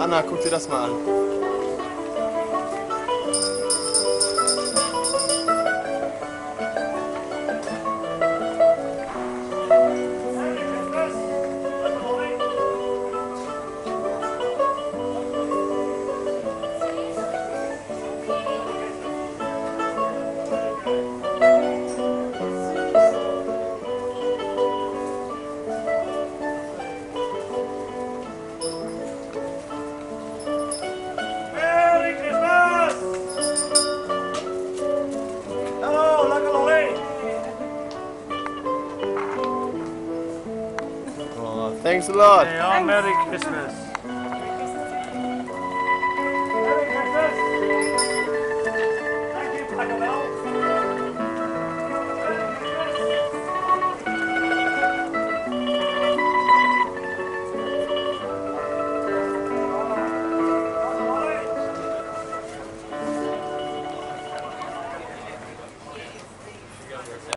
Anna, guck dir das mal an. Thanks a lot. Hey, Merry Christmas!